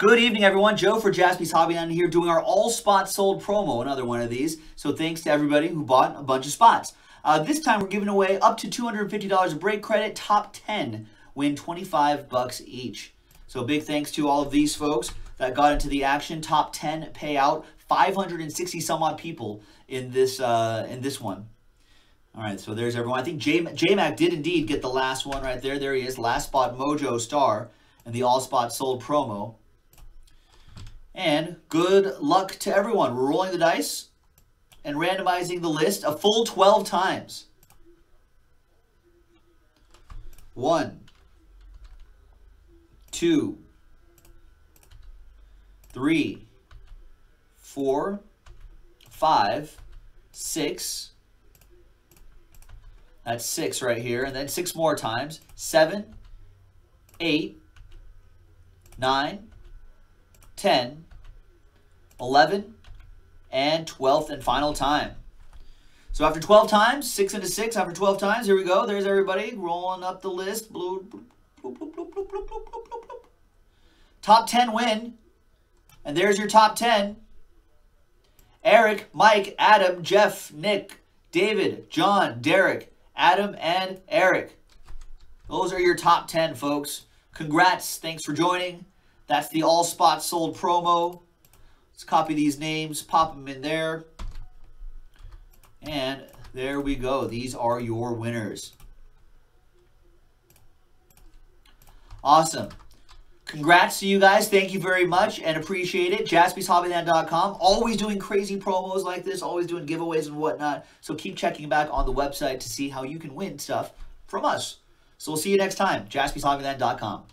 Good evening, everyone. Joe for Jaspy's Hobbyland here doing our all spots sold promo, another one of these. So thanks to everybody who bought a bunch of spots. Uh, this time we're giving away up to $250 of break credit. Top 10 win 25 bucks each. So big thanks to all of these folks that got into the action. Top 10 payout. 560 some odd people in this uh, in this one. All right, so there's everyone. I think J Mac did indeed get the last one right there. There he is, last spot Mojo Star and the all spot sold promo. And good luck to everyone. We're rolling the dice and randomizing the list a full 12 times. One, two, three, four, five, six. That's six right here. And then six more times. Seven, eight, nine, 10, 11, and 12th and final time. So after 12 times, 6 into 6, after 12 times, here we go. There's everybody rolling up the list. Blue, top 10 win. And there's your top 10. Eric, Mike, Adam, Jeff, Nick, David, John, Derek, Adam, and Eric. Those are your top 10, folks. Congrats. Thanks for joining. That's the all spots sold promo. Let's copy these names, pop them in there. And there we go. These are your winners. Awesome. Congrats to you guys. Thank you very much and appreciate it. JaspysHobbyland.com. Always doing crazy promos like this, always doing giveaways and whatnot. So keep checking back on the website to see how you can win stuff from us. So we'll see you next time. JaspysHobbyland.com.